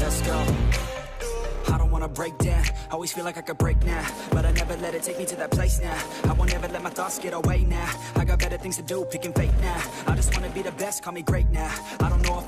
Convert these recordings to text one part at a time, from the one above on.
Let's go. I don't wanna break down. Always feel like I could break now, but I never let it take me to that place now. I won't ever let my thoughts get away now. I got better things to do, picking fate now. I just wanna be the best, call me great now. I don't know if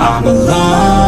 I'm alone